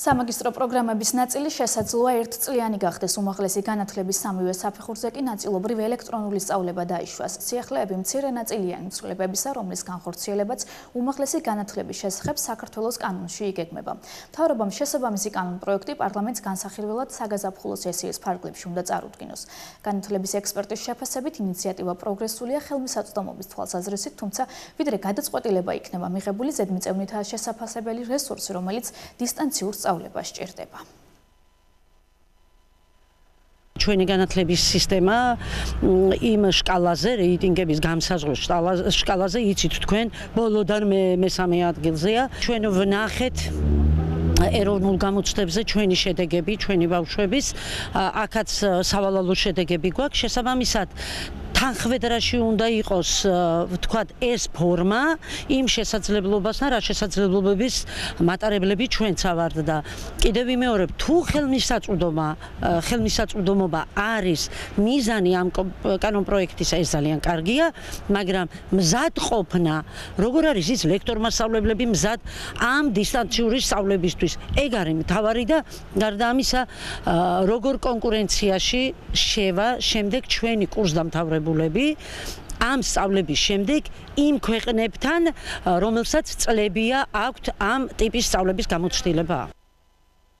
სამაგისტრო პროგრამების ნაწილი შესაძლოა ერთწლიანი გახდეს უმაღლესი განათლების სამივე საფეხურზე კი ნაწილობრივ ელექტრონული სწავლება დაიშვას. სიახლეები მცირე ნაწილიანი ცვლილებებისა, რომლის განხორციელებაც უმაღლესი განათლების შესახებ საქართველოს კანონში იგეგმება. მთავრობამ შესაბამისი კანონპროექტი პარლამენტს განსახილველად საგაზაფხულო სესიის ფარგლებში უნდა წარუდგინოს. განათლების ექსპერტის შეფასებით ინიციატივა პროგრესულია ხელმისაწვდომობის თვალსაზრისით, თუმცა ვიდრე გადაწყვეტილება იქნება მიღებული ზედმიწევნითაა შესაძლებელი რესურსი, რომელიც დისტანციურ სწავლებას სჭირდება. ჩვენი განათლების სისტემა იმ შკალაზე, რეიტინგების გამსაზღვროს შკალაზე იცით თქვენ, ბოლოდან მე მესამე ადგილზეა. ჩვენ ვნახეთ ეროვნულ გამოცდებზე ჩვენი შედეგები, ჩვენი ბავშვების, აქაც სავალალო შედეგები გვაქვს. შესაბამისად, თანხმედრაში უნდა იყოს ვთქვათ ეს ფორმა იმ შესაძლებლობასთან რა შესაძლებლობების მატარებლები ჩვენც ავართ და კიდევ ვიმეორებ თუ ხელმისაწვდომა ხელმისაწვდომობა არის მიზანი ამ კანონ პროექტისა ეს ძალიან კარგია მაგრამ მზად ყოფნა როგორ არის ის ლექტორმასწავლებლები მზად ამ დისტანციური სწავლებისთვის? ეგ არის მთავარი და გარდა ამისა როგორ კონკურენციაში შევა შემდეგ ჩვენი კურსდამთავრებული დაავადებულები ამ სწავლების შემდეგ იმ ქვეყნებთან, რომელსაც წლებია აქვთ ამ ტიპის სწავლების გამოცდილება.